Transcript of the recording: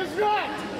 Just right!